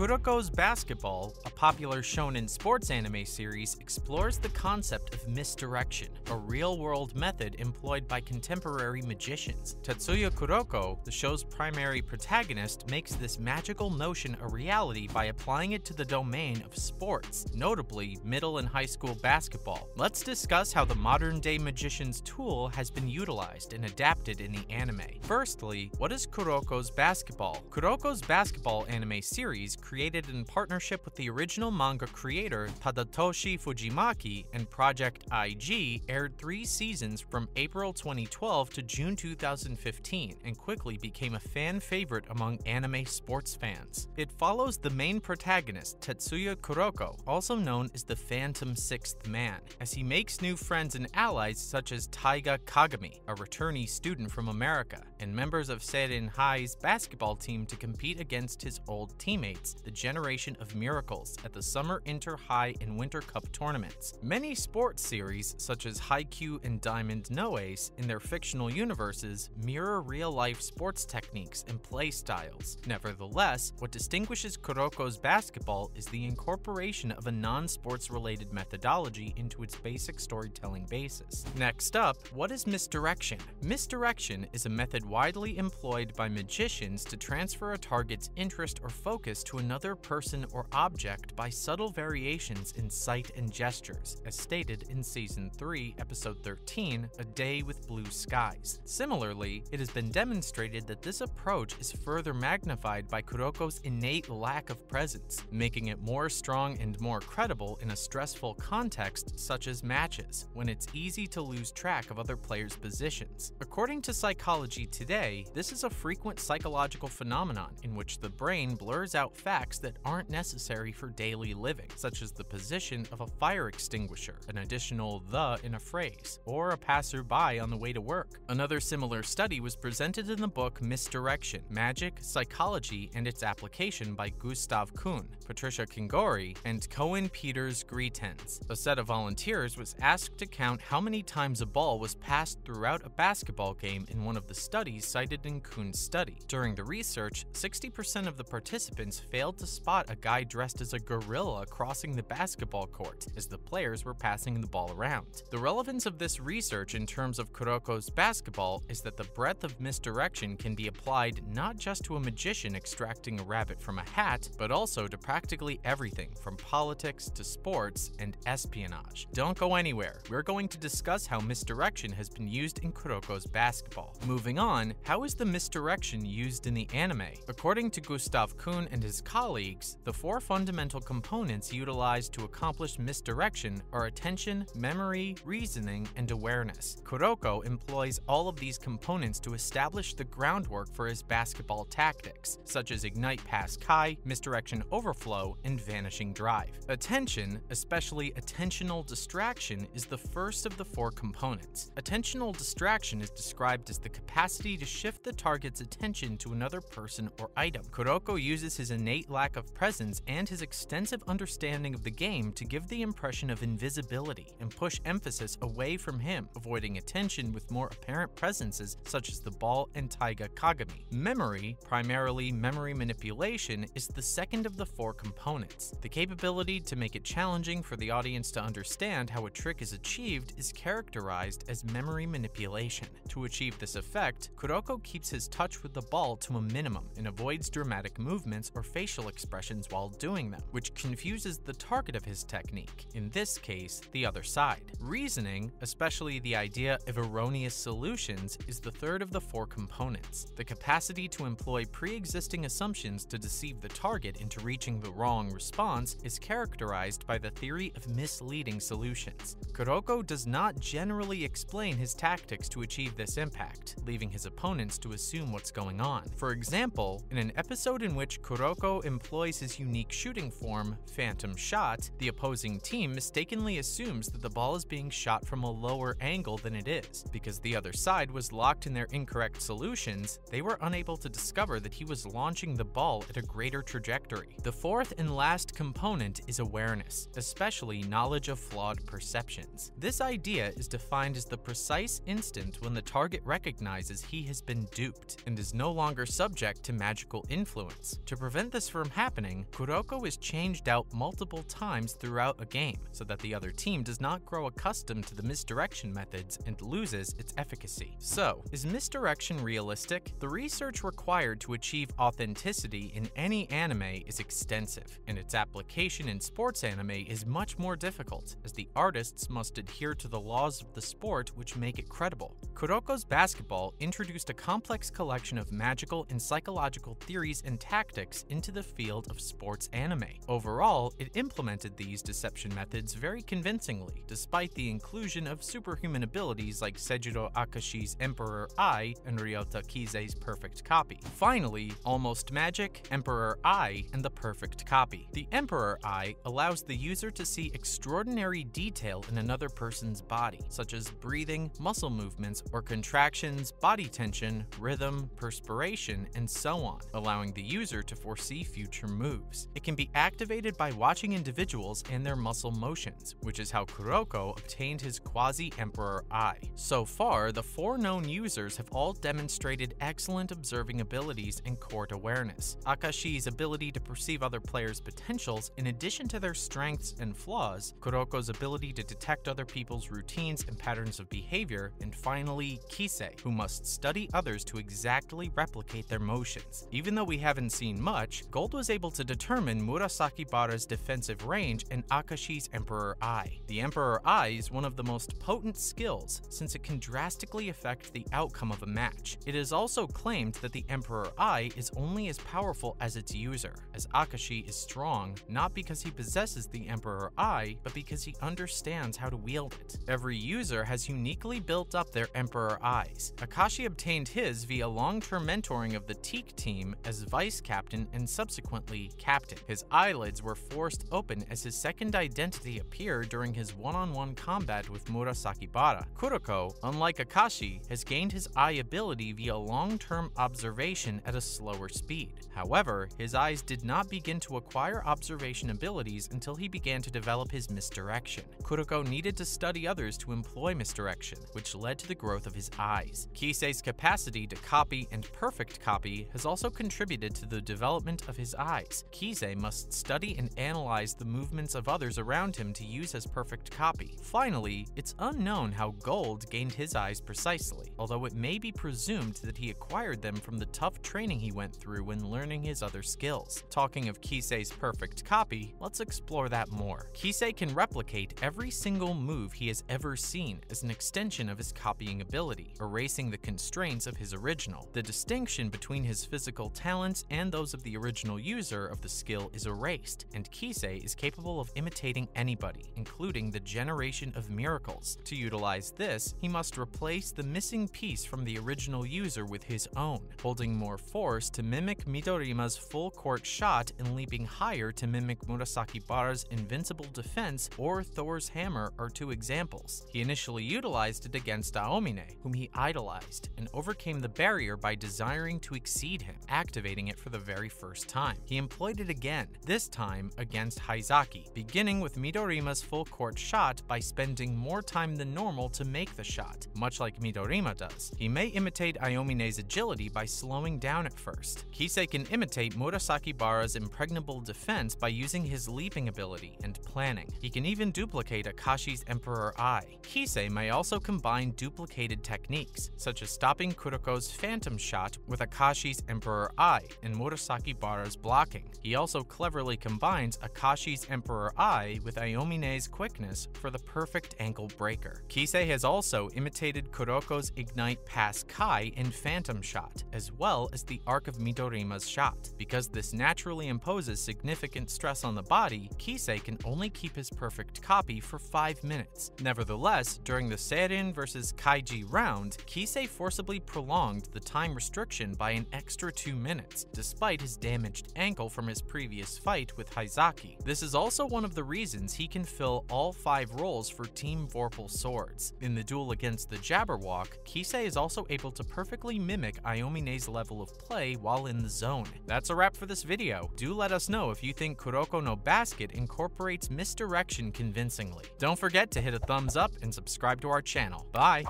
Kuroko's Basketball, a popular shonen sports anime series, explores the concept of misdirection, a real-world method employed by contemporary magicians. Tetsuya Kuroko, the show's primary protagonist, makes this magical notion a reality by applying it to the domain of sports, notably middle and high school basketball. Let's discuss how the modern-day magician's tool has been utilized and adapted in the anime. Firstly, what is Kuroko's Basketball? Kuroko's Basketball anime series created in partnership with the original manga creator Tadatoshi Fujimaki and Project IG, aired three seasons from April 2012 to June 2015 and quickly became a fan favorite among anime sports fans. It follows the main protagonist, Tetsuya Kuroko, also known as the Phantom Sixth Man, as he makes new friends and allies such as Taiga Kagami, a returnee student from America, and members of Seirin High's basketball team to compete against his old teammates, the Generation of Miracles, at the Summer Inter High and Winter Cup tournaments. Many sports series, such as Haikyuu and Diamond No Ace, in their fictional universes, mirror real-life sports techniques and play styles. Nevertheless, what distinguishes Kuroko's basketball is the incorporation of a non-sports related methodology into its basic storytelling basis. Next up, what is misdirection? Misdirection is a method widely employed by magicians to transfer a target's interest or focus to another person or object by subtle variations in sight and gestures, as stated in Season 3, Episode 13, A Day with Blue Skies. Similarly, it has been demonstrated that this approach is further magnified by Kuroko's innate lack of presence, making it more strong and more credible in a stressful context such as matches, when it's easy to lose track of other players' positions. According to Psychology Today, this is a frequent psychological phenomenon in which the brain blurs out facts that aren't necessary for daily living, such as the position of a fire extinguisher, an additional the in a phrase, or a passerby on the way to work. Another similar study was presented in the book Misdirection Magic, Psychology, and Its Application by Gustav Kuhn, Patricia Kingori, and Cohen Peters Greetens. A set of volunteers was asked to count how many times a ball was passed throughout a basketball game in one of the studies cited in Kuhn's study. During the research, 60% of the participants failed to spot a guy dressed as a gorilla crossing the basketball court as the players were passing the ball around. The relevance of this research in terms of Kuroko's basketball is that the breadth of misdirection can be applied not just to a magician extracting a rabbit from a hat, but also to practically everything from politics to sports and espionage. Don't go anywhere. We're going to discuss how misdirection has been used in Kuroko's basketball. Moving on, how is the misdirection used in the anime? According to Gustav Kuhn and his colleagues, the four fundamental components utilized to accomplish misdirection are attention, memory, reasoning, and awareness. Kuroko employs all of these components to establish the groundwork for his basketball tactics, such as Ignite Pass Kai, Misdirection Overflow, and Vanishing Drive. Attention, especially attentional distraction, is the first of the four components. Attentional distraction is described as the capacity to shift the target's attention to another person or item. Kuroko uses his innate lack of presence and his extensive understanding of the game to give the impression of invisibility and push emphasis away from him, avoiding attention with more apparent presences such as the ball and Taiga Kagami. Memory, primarily memory manipulation, is the second of the four components. The capability to make it challenging for the audience to understand how a trick is achieved is characterized as memory manipulation. To achieve this effect, Kuroko keeps his touch with the ball to a minimum and avoids dramatic movements or facial expressions while doing them, which confuses the target of his technique, in this case, the other side. Reasoning, especially the idea of erroneous solutions, is the third of the four components. The capacity to employ pre-existing assumptions to deceive the target into reaching the wrong response is characterized by the theory of misleading solutions. Kuroko does not generally explain his tactics to achieve this impact, leaving his opponents to assume what's going on. For example, in an episode in which Kuroko employs his unique shooting form, Phantom Shot, the opposing team mistakenly assumes that the ball is being shot from a lower angle than it is. Because the other side was locked in their incorrect solutions, they were unable to discover that he was launching the ball at a greater trajectory. The fourth and last component is awareness, especially knowledge of flawed perceptions. This idea is defined as the precise instant when the target recognizes he has been duped and is no longer subject to magical influence. To prevent this from happening, Kuroko is changed out multiple times throughout a game so that the other team does not grow accustomed to the misdirection methods and loses its efficacy. So, is misdirection realistic? The research required to achieve authenticity in any anime is extensive, and its application in sports anime is much more difficult, as the artists must adhere to the laws of the sport which make it credible. Kuroko's basketball introduced a complex collection of magical and psychological theories and tactics into the field of sports anime. Overall, it implemented these deception methods very convincingly, despite the inclusion of superhuman abilities like Seijuro Akashi's Emperor Eye and Ryota Kise's perfect copy. Finally, Almost Magic, Emperor Eye, and the perfect copy. The Emperor Eye allows the user to see extraordinary detail in another person's body, such as breathing, muscle movements, or contractions, body tension, rhythm, perspiration, and so on, allowing the user to foresee future moves. It can be activated by watching individuals and their muscle motions, which is how Kuroko obtained his quasi-emperor eye. So far, the four known users have all demonstrated excellent observing abilities and court awareness. Akashi's ability to perceive other players' potentials in addition to their strengths and flaws, Kuroko's ability to detect other people's routines and patterns of behavior, and finally, Kise, who must study others to exactly replicate their motions. Even though we haven't seen much, Gold was able to determine Murasaki Murasakibara's defensive range and Akashi's Emperor Eye. The Emperor Eye is one of the most potent skills, since it can drastically affect the outcome of a match. It is also claimed that the Emperor Eye is only as powerful as its user, as Akashi is strong not because he possesses the Emperor Eye, but because he understands how to wield it. Every user has uniquely built up their Emperor Eyes. Akashi obtained his via long-term mentoring of the Teiko team as vice captain and subsequently captain. His eyelids were forced open as his second identity appeared during his one-on-one combat with Murasaki Murasakibara. Kuroko, unlike Akashi, has gained his eye ability via long-term observation at a slower speed. However, his eyes did not begin to acquire observation abilities until he began to develop his misdirection. Kuroko needed to study others to employ misdirection, which led to the growth of his eyes. Kise's capacity to copy and perfect copy has also contributed to the development of his eyes. Kise must study and analyze the movements of others around him to use as perfect copy. Finally, it's unknown how Gold gained his eyes precisely, although it may be presumed that he acquired them from the tough training he went through when learning his other skills. Talking of Kise's perfect copy, let's explore that more. Kise can replicate every single move he has ever seen as an extension of his copying ability, erasing the constraints of his original. The distinction between his physical talents and those of the original user of the skill is erased, and Kise is capable of imitating anybody, including the generation of miracles. To utilize this, he must replace the missing piece from the original user with his own, holding more force to mimic Midorima's full court shot and leaping higher to mimic Murasaki Murasakibara's invincible defense or Thor's hammer are two examples. He initially utilized it against Aomine, whom he idolized, and overcame the barrier by desiring to exceed him, activating it for the very first time. He employed it again, this time against Haizaki, beginning with Midorima's full court shot by spending more time than normal to make the shot, much like Midorima does. He may imitate Aomine's agility by slowing down at first. Kise can imitate Murasakibara's impregnable defense by using his leaping ability and planning. He can even duplicate Akashi's Emperor Eye. Kise may also combine duplicated techniques, such as stopping Kuroko's Phantom Shot with Akashi's Emperor Eye and Murasakibara's blocking. He also cleverly combines Akashi's Emperor Eye with Aomine's quickness for the perfect ankle breaker. Kise has also imitated Kuroko's Ignite Pass Kai in Phantom Shot, as well as the arc of Midorima's shot. Because this naturally imposes significant stress on the body, Kise can only keep his perfect copy for 5 minutes. Nevertheless, during the Seirin vs Kaijo round, Kise forcibly prolonged the time restriction by an extra 2 minutes, despite his damaged ankle from his previous fight with Haizaki. This is also one of the reasons he can fill all 5 roles for Team Vorpal Swords. In the duel against the Jabberwock, Kise is also able to perfectly mimic Aomine's level of play while in the zone. That's a wrap for this video. Do let us know if you think Kuroko no Basket incorporates misdirection convincingly. Don't forget to hit a thumbs up and subscribe to our channel. Bye!